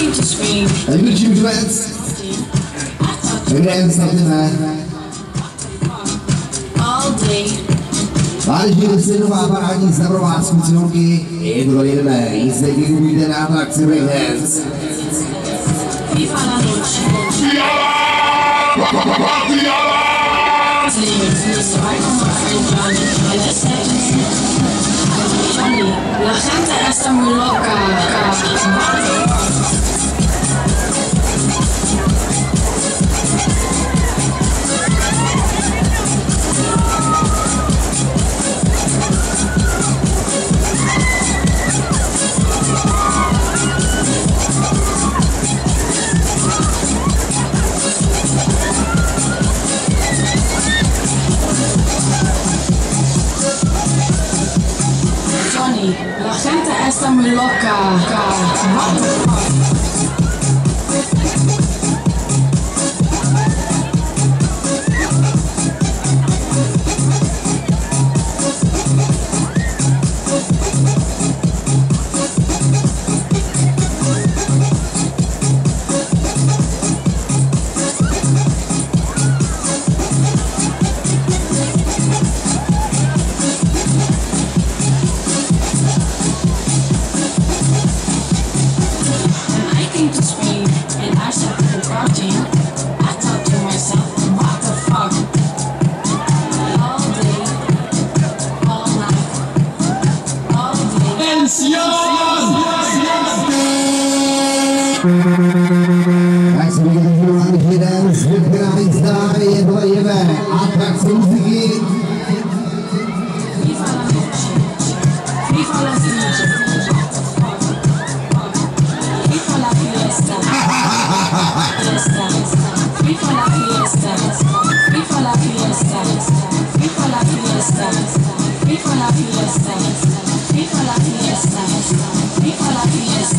came to scream. Největší uživec. Kde jen statíme. All day. Vážení parádní znabrovářský cílovky. Jedno jedeme. Jízdeky umíte na atrakci Breakdance. Viva la noche. Sleeping. So Adam Lockhart. Day. Tak se viděli, že máme jeden z vybraných zdávy. Jedno jedeme. Atrakce muziky.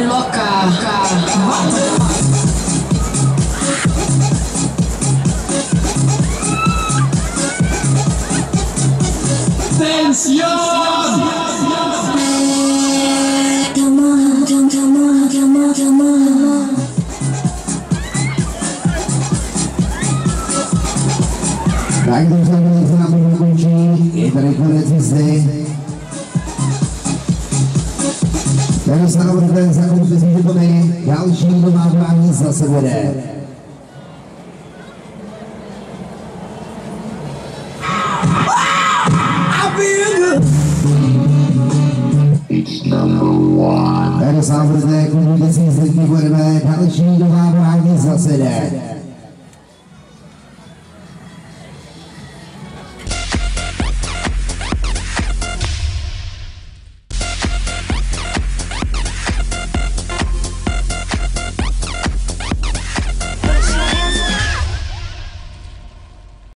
me locar. Tensión! Baik, Come! sampai jumpa di video berikutnya. സ്ഥാപനത്തിന് സംഘടിപ്പിച്ചിരിക്കുന്ന യാവശ്യമാകുവാൻ സസ്യപോലെ സ്ഥാപനത്തെ കുടുംബ സീസണിക്ക് പോലും യാവശ്യമാകുവാൻ സസ്യല്ലേ